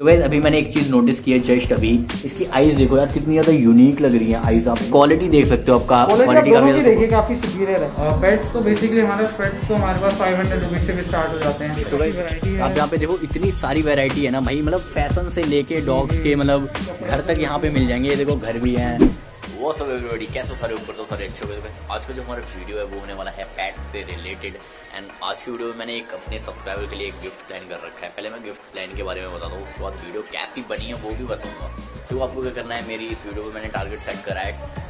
तो वैसे अभी मैंने एक चीज़ नोटिस की है जस्ट अभी। इसकी आईज देखो यार कितनी ज़्यादा यूनिक लग रही है आईज आप। क्वालिटी देख सकते हो आपका। क्वालिटी का भी देखिए काफ़ी सुपीरियर है। पेट्स तो बेसिकली हमारे पेट्स तो हमारे पास 500 रुपीस से भी स्टार्ट हो जाते हैं। तो भाई आप यहाँ पे देखो इतनी सारी वेरायटी है ना भाई। मतलब फ़ैशन से लेके डॉग्स के मतलब घर तक यहाँ पे मिल जाएँगे। ये देखो घर भी है। वो सब कैसे सारे ऊपर तो सारे अच्छे हुए आज का जो हमारा वीडियो है, वो होने वाला है पैट से रिलेटेड एंड आज की वीडियो में मैंने एक अपने सब्सक्राइबर के लिए एक गिफ्ट प्लान कर रखा है। पहले मैं गिफ्ट प्लान के बारे में बताता हूँ, उसके बाद वीडियो कैसी बनी है, वो भी बताऊँगा। तो आपको क्या करना है, मेरी इस वीडियो पर मैंने टारगेट सेट करा है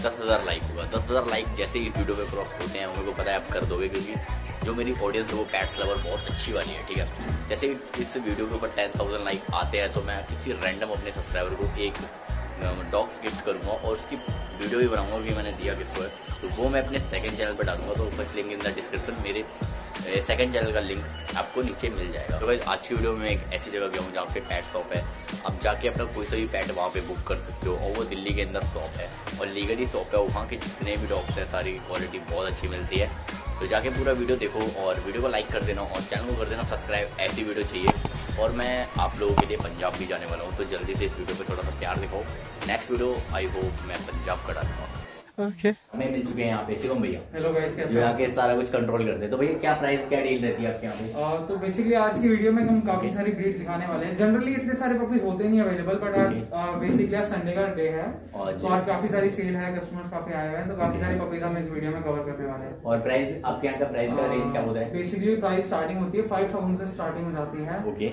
दस हज़ार लाइक होगा। दस हज़ार लाइक जैसे ही वीडियो पे क्रॉस होते हैं, उनको पता है आप कर दोगे, क्योंकि जो मेरी ऑडियंस है, वो पैट लवर बहुत अच्छी वाली है, ठीक है? जैसे ही इस वीडियो के ऊपर टेन थाउज़ेंड लाइक आते हैं तो मैं किसी रैंडम अपने सब्सक्राइबर को एक डॉग्स गिफ्ट करूँगा और उसकी वीडियो भी बनाऊँगा कि मैंने दिया किसको है। तो वो मैं अपने सेकंड चैनल पर डालूँगा तो first link in the description मेरे सेकंड चैनल का लिंक आपको नीचे मिल जाएगा। तो भाई आज की वीडियो में एक ऐसी जगह गया हूँ जहाँ पे पैट शॉप है। आप जाके अपना कोई सा भी पैट वहाँ पे बुक कर सकते हो, और वो दिल्ली के अंदर शॉप है। और लीगली शॉप है, वहाँ के जितने भी डॉग्स हैं, सारी क्वालिटी बहुत अच्छी मिलती है। तो जाके पूरा वीडियो देखो, और वीडियो को लाइक कर देना, और चैनल को कर देना सब्सक्राइब ऐसी वीडियो चाहिए। और मैं आप लोगों के लिए पंजाब भी जाने वाला हूँ तो जल्दी से इस वीडियो पर थोड़ा सा प्यार दिखाओ। नेक्स्ट वीडियो आई होप मैं पंजाब का डालूँगा। ओके हमें मिल चुके हैं यहाँ पे शिवम भैया। हेलो गाइस कैसे यहाँ के सारा कुछ कंट्रोल करते हैं। तो भैया क्या प्राइस क्या डील रहती है आपके यहाँ पे? तो बेसिकली आज की वीडियो में हम काफ़ी सारी ब्रीड सिखाने वाले हैं। जनरली इतने सारे पपीज होते नहीं अवेलेबल बट आज बेसिकली आज संडे का डे है। तो आज काफ़ी सारी सेल है कस्टमर्स काफ़ी आए हुए हैं तो काफ़ी सारी पपीज हम इस वीडियो में कवर करने वाले हैं। और प्राइस आपके यहाँ का प्राइस का रेंज क्या होता है? बेसिकली प्राइस स्टार्टिंग होती है फाइव थाउज़ेंड से स्टार्टिंग हो जाती है। ओके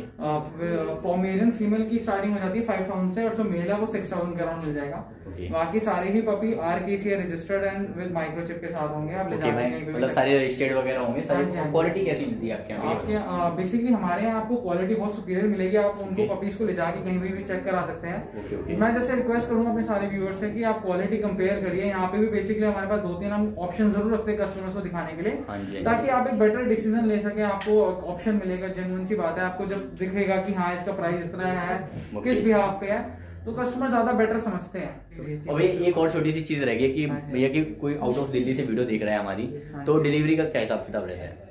पॉमेरियन फीमेल की स्टार्टिंग हो जाती है फाइव थाउज़ेंड से और जो मेल है वो सिक्स थाउज़ेंड के अराउंड मिल जाएगा। बाकी सारे ही puppy R K C registered and with microchip के साथ होंगे आप ले जाएँगे मतलब सारे रजिस्टर्ड वगैरह होंगे सारी क्वालिटी हाँ हाँ कैसी मिलती है आपके यहाँ? आपके बेसिकली हमारे यहाँ आपको क्वालिटी बहुत सुपीरियर मिलेगी आप उनको पपीज को ले जाके कहीं भी चेक करा सकते हैं। मैं जैसे रिक्वेस्ट करूँगा अपने सारे व्यूअर्स से कि आप क्वालिटी कंपेयर करिए। यहाँ पे भी बेसिकली हमारे पास दो तीन हम ऑप्शन ज़रूर रखते हैं कस्टमर्स को दिखाने के लिए। हाँ ताकि आप एक बेटर डिसीज़न ले सके आपको ऑप्शन मिलेगा जेनुअन सी बात है। आपको जब दिखेगा कि हाँ इसका प्राइस इतना है किस भी हाफ़ पे है तो कस्टमर ज़्यादा बेटर समझते हैं। और भैया एक और छोटी सी चीज़ रह गई कि हाँ भैया की कोई आउट ऑफ़ दिल्ली से वीडियो देख रहा है हमारी। हाँ तो डिलीवरी का क्या हिसाब किताब रहता है?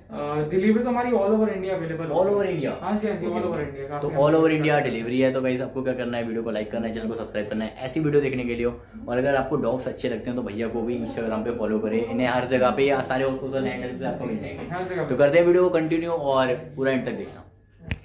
डिलीवरी तो हमारी all over India available all over India हाँ जी हाँ जी ऑल ओवर इंडिया तो ऑल ओवर इंडिया डिलीवरी है तो भाई आपको क्या करना है? वीडियो को लाइक करना है चैनल को सब्सक्राइब करना है ऐसी वीडियो देखने के लिए। और अगर आपको डॉग्स अच्छे लगते हैं तो भैया को भी इंस्टाग्राम पे फॉलो करें। इन्हें हर जगह पे या सारे सोशल हैंडल पे आपको मिल जाएँगे। तो करते हैं वीडियो को कंटिन्यू और पूरा एंड तक देखना।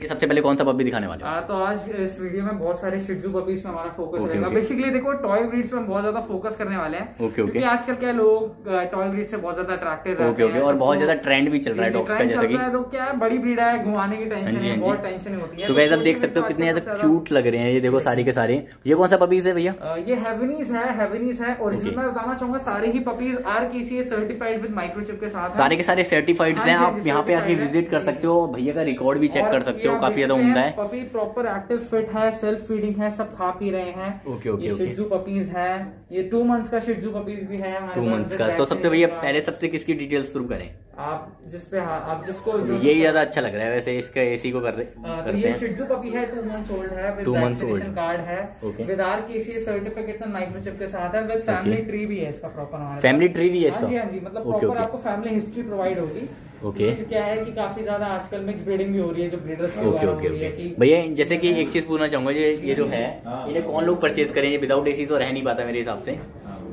ये सबसे पहले कौन सा पपी दिखाने वाले आ, तो आज इस वीडियो में बहुत सारे शिजू पपीज में हमारा फोकस रहेगा। बेसिकली देखो टॉय ब्रीड्स में बहुत ज़्यादा फोकस करने वाले हैं। ओके ओके आजकल क्या लोग टॉय ब्रीड से बहुत ज़्यादा अट्रैक्टेड ओके ओके और बहुत ज़्यादा ट्रेंड भी चल रहा है डॉग्स का जैसे कि लोग क्या है बड़ी ब्रीड है घुमाने की टेंशन हाँ है हाँ बहुत टेंशन होती है। तो वैसे आप देख सकते हो कितने ज़्यादा क्यूट लग रहे हैं। ये देखो सारे के सारे। ये कौन सा पपीज है भैया? ये हेवनीस है हेवनीस है। ओरिजिनल मैं बताना चाहूँगा सारे ही puppies are K C certified with microchip के साथ सारे के सारे सर्टिफाइड हाँ हैं आप यहाँ पे आके विज़िट कर सकते हो। भैया का रिकॉर्ड भी चेक कर सकते हो काफ़ी ज़्यादा उमदा है। पपी प्रॉपर एक्टिव फिट है सेल्फ फीडिंग है सब खा पी रहे हैं। ओके ओके ये शिजू पपीज है। ये टू मंथ्स का शिजू पपीज भी है। टू मंथ्स का। तो सबसे भैया पहले सबसे किसकी डिटेल्स शुरू करें? आप जिस पे हाँ, आप जिसको जो ये ज़्यादा अच्छा लग रहा है वैसे इसका एसी को कर रहे हाँ, तो ये शिजू पपी है टू मंथ्स ओल्ड है विद वैक्सीनेशन कार्ड है with R K C certificates and microchip के साथ है विद फैमिली ट्री भी है इसका प्रॉपर हमारे फैमिली ट्री भी है इसका? हाँ जी हाँ जी मतलब प्रॉपर आपको फैमिली हिस्ट्री प्रोवाइड होगी। Okay okay. क्या है कि काफ़ी ज़्यादा आजकल मिक्स ब्रीडिंग भी हो रही है जो ब्रीडर्स ओके ओके ओके भैया जैसे कि एक चीज़ पूछना चाहूँगा ये ये जो है ये कौन लोग परचेज करेंगे? विदाउट एसी तो रह नहीं पाता मेरे हिसाब से।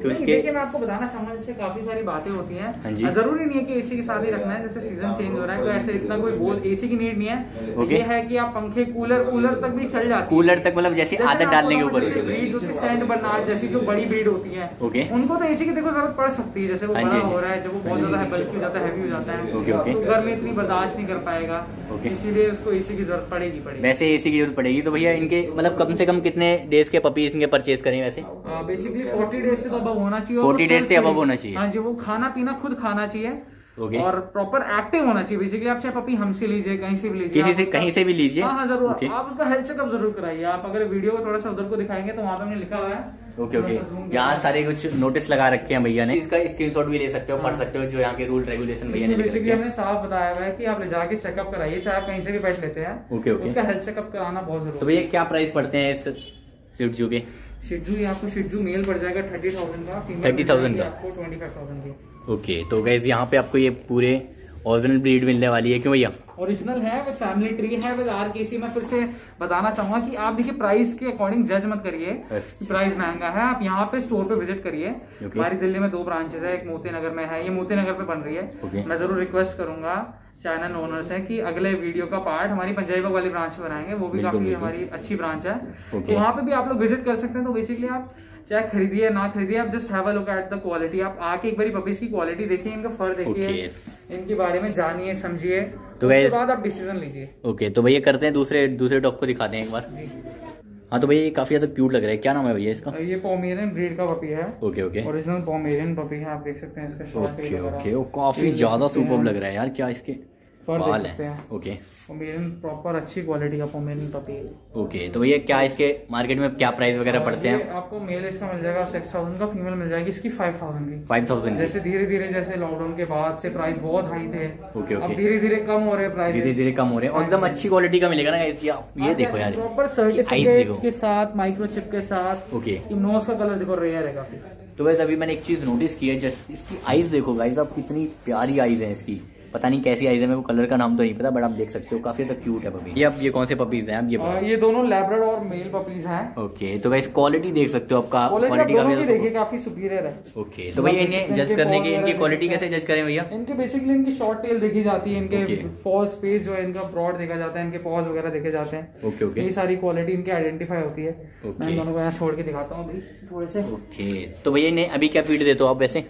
तो इसके मैं आपको बताना चाहूँगा जैसे काफ़ी सारी बातें होती हैं। हाँ ज़रूरी नहीं है कि एसी के साथ ही रखना है जैसे सीज़न चेंज हो रहा है तो ऐसे इतना कोई बोल एसी की नीड नहीं है। ये है कि आप पंखे कूलर कूलर तक भी चल जाते कूलर तक मतलब जैसे आदत डालने के ऊपर। जो कि सेंट बनना जैसी जो बड़ी ब्रीड होती है उनको तो एसी की देखो ज़रूरत पड़ सकती है जैसे वो हाँ बड़ा हो रहा है जब वो बहुत ज़्यादा बल्कि हो है हैवी हो जाता है तो घर में इतनी बर्दाश्त नहीं कर पाएगा। इसीलिए उसको एसी की ज़रूरत पड़ेगी पड़ेगी। वैसे एसी की ज़रूरत पड़ेगी। तो भैया इनके मतलब कम से कम कितने डेज़ के पपीज इनके परचेज करें वैसे? बेसिकली फोर्टी डेज़ से तो अब होना चाहिए। डेढ़ से अब होना चाहिए। हाँ जी वो खाना पीना खुद खाना चाहिए। Okay. और प्रॉपर एक्टिव होना चाहिए। बेसिकली आप चाहे पपी हमसे लीजिए कहीं से भी लीजिए किसी से कहीं से भी लीजिए। हाँ हाँ ज़रूर। Okay. आप उसका हेल्थ चेकअप ज़रूर कराइए। आप अगर वीडियो को थोड़ा सा उधर को दिखाएँगे तो वहाँ पे हमने लिखा हुआ है। Okay okay. यहाँ सारे कुछ नोटिस लगा रखे हैं भैया ने। इसका स्क्रीनशॉट भी ले सकते हो पढ़। सकते हो जो यहाँ के रूल रेगुलेशन भैया ने बेसिकली हमने साफ़ बताया हुआ है कि आप ले जाके चेकअप कराइए चाहे आप कहीं से भी बैठ लेते हैं। Okay okay. उसका हेल्थ चेकअप कराना बहुत ज़रूरी तो भैया क्या प्राइस पड़ते हैं इस शिटजू के? शिटजू आपको शिटजू मेल पड़ जाएगा थर्टी थाउज़ेंड का थर्टी थाउज़ेंड का। आपको ट्वेंटी फाइव थाउज़ेंड की। ओके तो गैस यहाँ पे आपको ये पूरे ओरिजिनल ब्रीड मिलने वाली है क्यों भैया? ओरिजिनल है विद फैमिली ट्री है विद आर के सी मैं फिर से बताना चाहूँगा कि आप देखिए प्राइस के अकॉर्डिंग जज मत करिए। प्राइस महँगा है। आप यहाँ पे स्टोर पे विज़िट करिए। हमारी दिल्ली में दो ब्रांचेस है एक मोती नगर में है। ये मोती नगर पे बन रही है। Okay. मैं ज़रूर रिक्वेस्ट करूँगा चैनल ओनर्स है कि अगले वीडियो का पार्ट हमारी पंजाबी बाग वाली ब्रांच में बनाएँगे। वो भी काफ़ी हमारी अच्छी ब्रांच है। तो वहाँ पे भी आप लोग विज़िट कर सकते हैं। तो बेसिकली आप चाहे खरीदिए ना खरीदिए आप just have a look at the quality आप आके एक बारी पपीज की क्वालिटी देखिए इनका फर देखिए okay. इनके बारे में जानिए समझिए। तो उसके बाद आप डिसीज़न लीजिए। ओके okay, तो भैया करते हैं दूसरे दूसरे डॉग को दिखाते हैं एक बार। हाँ तो भैया ये काफ़ी ज़्यादा क्यूट लग रहा है। क्या नाम है भैया इसका? ये पोमेरियन ब्रीड का पपी है। Okay okay original Pomeranian puppy है आप देख सकते हैं इसका ओके ओके काफ़ी ज़्यादा सुपर लग रहा है यार क्या इसके फर देख सकते हैं। ओके। पोमेरियन प्रॉपर अच्छी क्वालिटी का पोमेरियन पपी है। ओके तो भैया क्या इसके मार्केट में क्या प्राइस वगैरह पड़ते हैं? आपको मेल इसका मिल जाएगा सिक्स थाउज़ेंड का फीमेल मिल जाएगी इसकी फाइव थाउज़ेंड की। फाइव थाउज़ेंड जैसे धीरे धीरे जैसे लॉकडाउन के बाद से प्राइस बहुत हाई थे। Okay okay. धीरे धीरे कम हो रहे प्राइस धीरे धीरे कम हो रहे हैं। एकदम अच्छी क्वालिटी का मिलेगा ना ये देखो यार। प्रॉपर देखो। के साथ माइक्रोचिप के साथ। ओके। नोज़ का कलर देखो रेयर है काफ़ी। तो वैसे अभी मैंने एक चीज़ नोटिस की है जस्ट इसकी आईज देखो गाइस आप कितनी प्यारी आईज है इसकी। पता नहीं कैसी आईज है मेरे को कलर का नाम तो नहीं पता बट आप देख सकते हो काफ़ी ज़्यादा क्यूट है पपी ये अब ये कौन से पपीज हैं? आप ये और बताओ। ये दोनों लैब्राडोर और मेल पपीज हैं। ओके तो गाइस क्वालिटी देख सकते हो आपका। क्वालिटी काफ़ी देखिए काफ़ी सुपीरियर है। ओके तो भैया इन्हें जज करने की इनकी क्वालिटी कैसे जज करें भैया? इनके बेसिकली इनकी शॉर्ट टेल देखी जाती है इनके. फॉज फेस जो है इनका ब्रॉड देखा जाता है इनके पॉज वगैरह देखे जाते हैं। ओके ओके ये सारी क्वालिटी इनकी आइडेंटिफाई होती है। मैं दोनों को यहाँ छोड़ के दिखाता हूँ अभी थोड़े से। ओके तो भैया इन्हें अभी क्या फ़ीड देते हो आप वैसे?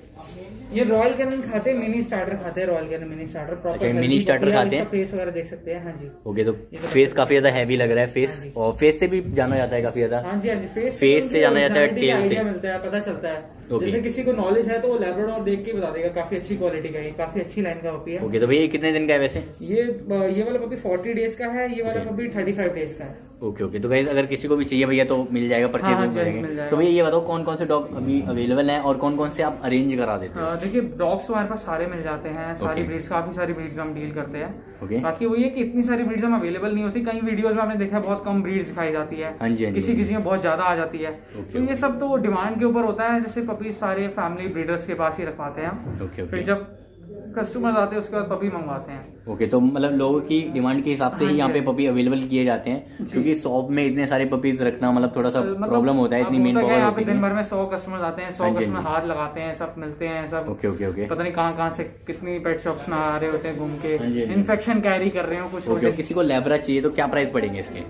ये रॉयल कैनन खाते हैं मिनी स्टार्टर खाते हैं Royal Canin mini starter proper अच्छा, मिनी स्टार्टर खाते हैं? फेस वगैरह देख सकते हैं हाँ जी ओके तो फेस काफ़ी ज़्यादा हैवी लग रहा है फेस और फेस से भी जाना जाता है काफ़ी ज़्यादा हाँ जी हाँ जी फेस फेस से जाना जाता है, टेल से। मिलता है पता चलता है Okay. जैसे किसी को नॉलेज है तो वो लैब्राडोर देख के बता देगा काफ़ी अच्छी क्वालिटी का ये काफ़ी अच्छी लाइन का पपी है। ओके तो भैया ये कितने दिन का है वैसे? ये ये वाला पपी 40 डेज़ का है ये वाला Okay. पपी 35 डेज़ का है। ओके ओके तो गाइज़ अगर किसी को भी चाहिए भैया तो मिल जाएगा परचेज हाँ, हो हाँ। तो भैया ये बताओ कौन कौन से डॉग अभी अवेलेबल हैं और कौन कौन से आप अरेंज करा देते हो अ, देखिए डॉग्स तो हमारे पास सारे मिल जाते हैं सारी ब्रीड्स काफ़ी सारी ब्रीड्स हम डील करते हैं। बाकी वही है कि इतनी सारी ब्रीड्स हम अवेलेबल नहीं होती कई वीडियोस में आपने देखा बहुत कम ब्रीड्स दिखाई जाती है। हाँ हाँ किसी किसी में बहुत ज़्यादा आ जाती है। Okay, तो ये सब तो डिमांड के ऊपर होता है जैसे पपी सारे फैमिली ब्रीडर्स के पास ही रखवाते हैं हम okay, okay. फिर जब कस्टमर्स आते हैं उसके बाद पपी मंगवाते हैं ओके तो मतलब लोगों की डिमांड के हिसाब से ही हाँ यहाँ पे पपी अवेलेबल किए जाते हैं क्योंकि शॉप में इतने सारे पपीज रखना मतलब थोड़ा सा मतलब प्रॉब्लम होता है इतनी मेन होता है, पावर होती दिन है। भर में सौ कस्टमर आते हैं सौ हाँ जी, हाँ कस्टमर हाथ लगाते हैं सब मिलते हैं सब ओके ओके ओके पता नहीं कहाँ कहाँ से कितनी पेट शॉप्स में आ रहे होते हैं घूम के हाँ हाँ। इन्फेक्शन कैरी कर रहे हो कुछ ओके किसी को लेबरा चाहिए तो क्या प्राइस पड़ेंगे इसके?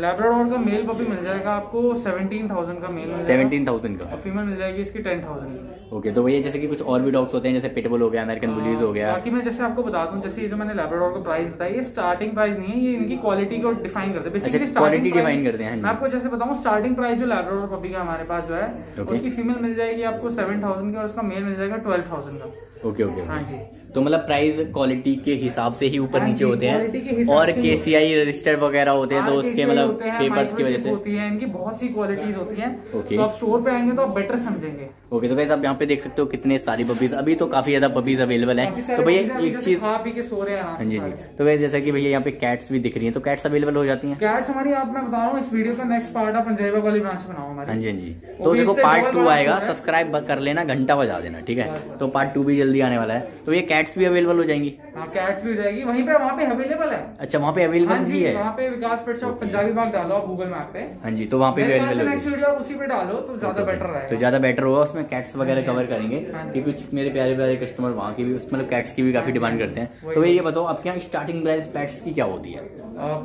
लैब्राडोर का मेल पपी मिल जाएगा आपको सेवनटीन थाउज़ेंड का मेल सेवनटीन थाउज़ेंड का? और फीमेल मिल जाएगी इसकी टेन थाउज़ेंड ओके तो भैया जैसे कि कुछ और भी डॉग्स होते हैं जैसे पिटबुल हो गया अमेरिकन बुलीज हो गया। बाकी मैं जैसे आपको बता दूँ जैसे ये जो मैंने लैब्राडोर का प्राइस बताया ये स्टार्टिंग प्राइस नहीं है ये इनकी क्वालिटी को डिफाइन करते हैं। starting price- define करते हैं, हाँ मैं आपको जैसे बताऊँ स्टार्टिंग प्राइस जो लैब्राडोर पपी का हमारे पास जो है Okay. उसकी फीमेल मिल जाएगी आपको सेवन थाउज़ेंड की और उसका मेल मिल जाएगा ट्वेल्व थाउज़ेंड का। ओके ओके हाँ जी। तो मतलब प्राइस क्वालिटी के हिसाब से ही ऊपर हाँ नीचे होते हैं। और के सी आई रजिस्टर वगैरह होते हैं तो हाँ, उसके मतलब पेपर्स की वजह से। होती है इनकी बहुत सी क्वालिटीज होती हैं. तो आप स्टोर पे आएँगे तो आप बेटर समझेंगे। ओके तो गाइस आप यहाँ पे देख सकते हो कितने सारी पपीज अभी तो काफ़ी ज़्यादा पपीज अवेलेबल है। तो भैया एक चीज़ खा पी के सो रहे हैं आराम हाँ जी जी। तो वैसे जैसा कि भैया यहाँ पे कैट्स भी दिख रही हैं तो कैट्स अवेलेबल हो जाती हैं? कैट्स हमारी आप मैं बता रहा हूँ इस वीडियो का नेक्स्ट पार्ट आप पंजाबी वाली ब्रांच बनाओ हमारी। हाँ जी हाँ जी। तो देखो पार्ट टू आएगा हो। है। सब्सक्राइब कर लेना घंटा बजा देना ठीक है? तो पार्ट टू भी जल्दी आने वाला है। तो ये कैट्स भी अवेलेबल हो जाएँगी? हाँ कैट्स भी हो जाएगी। वहीं पे वहाँ पे अवेलेबल है। अच्छा वहाँ पे हाँ अवेलेबल भी जी है? वहाँ पे विकास पेट शॉप पंजाबी बाग डालो आप गूगल मैप पे। हाँ जी तो वहाँ पे अवेलेबल नेक्स्ट वीडियो उसी पे डालो तो ज़्यादा बेटर तो ज़्यादा बेटर होगा उसमें कैट्स वगैरह कवर करेंगे हाँ कि कुछ मेरे प्यारे प्यारे कस्टमर वहाँ के भी मतलब कैट्स की भी काफ़ी डिमांड करते हैं। तो ये बताओ आपके यहाँ स्टार्टिंग प्राइस पेट्स की क्या होती है?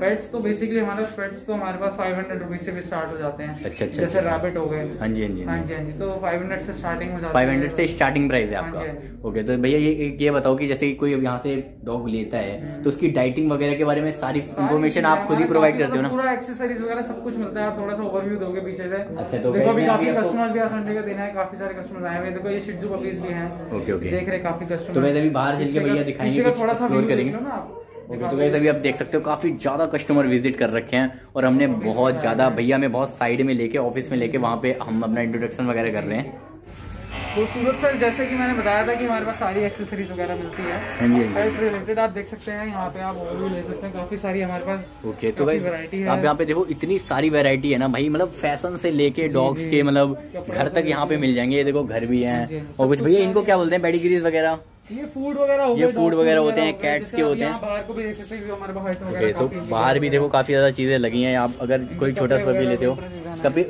पेट्स तो बेसिकली हमारे पेट्स तो हमारे पास फाइव हंड्रेड रुपीज़ से भी स्टार्ट हो जाते हैं। अच्छा, अच्छा, जैसे अच्छा। रैबिट हो गए। हाँ जी हाँ जी हाँ जी। हाँ जी। तो फाइव हंड्रेड से स्टार्टिंग हो जाती है। हंड्रेड से स्टार्टिंग प्राइस है हाँ हाँ। आपका ओके तो भैया ये ये बताओ कि जैसे कोई यहाँ से डॉग लेता है तो उसकी डाइटिंग वगैरह के बारे में सारी इन्फॉर्मेशन आप खुद ही प्रोवाइड करते हो ना? मतलब पूरा एक्सेसरीज वगैरह सब कुछ मिलता है आप थोड़ा सा ओवरव्यू दोगे पीछे से। अच्छा, तो देखो अभी काफ़ी कस्टमर्स भी संडे का दिन है काफ़ी सारे कस्टमर्स आए हुए देखो ये शिजू पपीज भी हैं। Okay, okay. देख रहे काफ़ी कस्टमर तो वैसे अभी बाहर चल के भैया दिखाएँगे, थोड़ा सा करेंगे। ओके तो गाइस अभी आप देख सकते हो काफ़ी ज़्यादा कस्टमर विज़िट कर रखे हैं और हमने बहुत ज़्यादा भैया में बहुत साइड में लेके ऑफ़िस में लेके वहाँ पे हम अपना इंट्रोडक्शन वगैरह कर रहे हैं। खूबसूरत से जैसे कि मैंने बताया था कि हमारे पास सारी एक्सेसरीज वगैरह मिलती है। हाँ जी हाँ पेट रिलेटेड आप देख सकते हैं यहाँ पे आप और भी ले सकते हैं। काफ़ी सारी हमारे पास ओके तो भाई वैरायटी है। आप यहाँ पे देखो इतनी सारी वैरायटी है ना भाई मतलब फ़ैशन से लेके डॉग्स के मतलब घर तक यहाँ पे मिल जाएँगे ये देखो घर भी है। और कुछ भैया इनको क्या बोलते हैं पेडिग्रीज वगैरह? ये फ़ूड वगैरह हो ये dog वगैरह होते हैं, जैसे के होते हैं। बाहर को भी देख सकते हैं हमारे बाहर ओके वगैरह तो बाहर भी देखो काफ़ी ज़्यादा चीज़ें लगी हैं आप अगर कोई छोटा सा भी लेते हो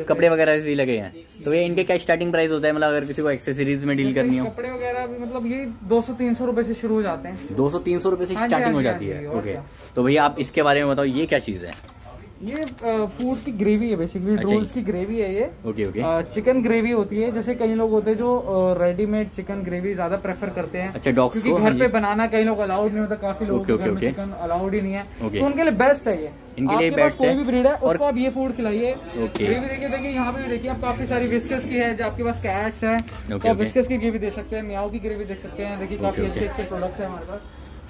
कपड़े वगैरह भी लगे हैं। तो ये इनके क्या स्टार्टिंग प्राइस होता है? मतलब अगर किसी को एक्सेसरीज में डील करनी हो। कपड़े वगैरह भी मतलब ये दो सौ तीन सौ रुपए से शुरू हो जाते हैं। दो सौ तीन सौ रुपए से हाँ स्टार्टिंग हाँ हो जाती हाँ है। ओके तो भैया आप इसके बारे में बताओ ये क्या चीज़ है? ये फ़ूड की ग्रेवी है बेसिकली अच्छा, रोल्स की ग्रेवी है ये। Okay okay. चिकन ग्रेवी होती है जैसे कई लोग होते हैं जो रेडीमेड चिकन ग्रेवी ज़्यादा प्रेफर करते हैं। अच्छा डॉग्स क्योंकि घर हाँ पे बनाना कई लोग अलाउड नहीं होता काफ़ी लोग में ओके, ओके। चिकन अलाउड ही नहीं है। ओके। तो उनके लिए बेस्ट है ये। इनके लिए best कोई भी ब्रीड है उसको आप ये फ़ूड खिलाइए। ग्रेवी देखिए देखिए यहाँ पे भी देखिए आप काफ़ी सारी विस्कस की है जो आपके पास कैट्स है। तो आप। विस्कस की ग्रेवी दे सकते हैं मियाओ की ग्रेवी देख सकते हैं। देखिए काफ़ी अच्छे अच्छे प्रोडक्ट्स है हमारे पास।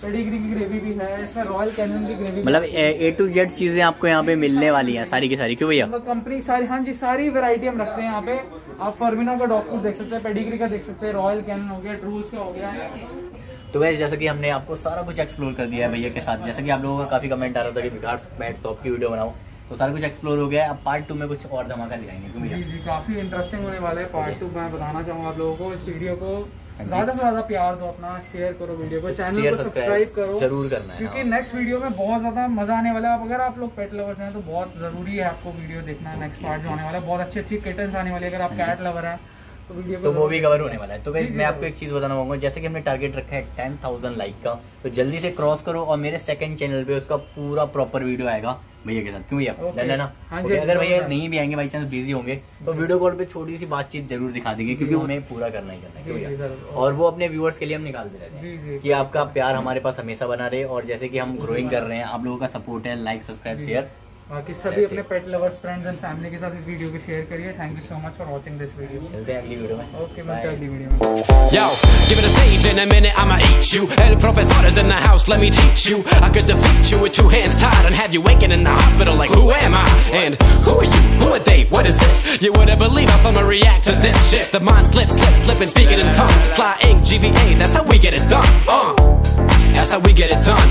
पेडिग्री की ग्रेवी भी है इसमें रॉयल कैनन की ग्रेवी मतलब ए टू जेड चीज़ें आपको यहाँ पे मिलने वाली हैं सारी की सारी। क्यों भैया? मतलब कंपनी सारी हाँ जी सारी वैरायटी हम रखते हैं यहाँ पे। आप फर्मिना का डॉग फ़ूड देख सकते हैं पेडिग्री का देख सकते हैं रॉयल कैनन हो गया ट्रूल्स का हो गया। तो वैसे जैसा कि हमने आपको सारा कुछ एक्सप्लोर कर दिया है भैया के साथ जैसा कि आप लोगों का काफ़ी कमेंट आ रहा था कि विकास मैट शॉप की वीडियो बनाओ तो सारा कुछ एक्सप्लोर हो गया अब पार्ट टू में कुछ और धमाका दिखाएँगे जी जी काफ़ी इंटरेस्टिंग होने वाला है। पार्ट टू मैं बताना चाहूँगा आप लोगों को इस वीडियो को। ज़्यादा से ज़्यादा प्यार दो अपना शेयर करो वीडियो को चैनल को सब्सक्राइब करो। ज़रूर करना है क्योंकि हाँ। नेक्स्ट वीडियो में बहुत ज़्यादा मज़ा आने वाला है। अगर आप लोग पेट लवर्स हैं तो बहुत ज़रूरी है आपको वीडियो देखना नेक्स्ट पार्ट जो आने वाला है। बहुत अच्छी अच्छी किटन्स आने वाली है अगर आप कैट लवर है तो वीडियो तो वो भी कवर होने वाला है। तो जी, मैं आपको एक चीज़ बताना चाहूँगा जैसे कि हमने टारगेट रखा है टेन थाउज़ेंड लाइक का तो जल्दी से क्रॉस करो और मेरे सेकंड चैनल पे उसका पूरा प्रॉपर वीडियो आएगा। भैया के साथ क्यों भैया? Okay. डन ना हाँ अगर भैया नहीं भी आएँगे भाई चांस बिज़ी होंगे तो वीडियो कॉल पे छोटी सी बातचीत ज़रूर दिखा देंगे क्योंकि हमें पूरा करना ही करना है और वो अपने व्यूअर्स के लिए हम निकालते रहते रहे हैं। कि आपका प्यार हमारे पास हमेशा बना रहे और जैसे कि हम ग्रोइंग कर रहे हैं आप लोगों का सपोर्ट है लाइक सब्सक्राइब शेयर बाकी सभी अपने. Pet lovers friends and family के साथ इस वीडियो को शेयर करिए thank you so much for watching this video मिलते हैं अगली वीडियो में ओके मिलते हैं. अगली वीडियो में Yo, give it a stage in a minute, I'ma eat you. El profesor is in the house, let me teach you. I could defeat you with two hands tied and have you waking in the hospital like, who am I? And who are you? Who are they? What is this? You wouldn't believe how someone react to this shit. The mind slip, slip, slip and speaking in tongues. Fly ink, GVA, that's how we get it done. Uh, that's how we get it done.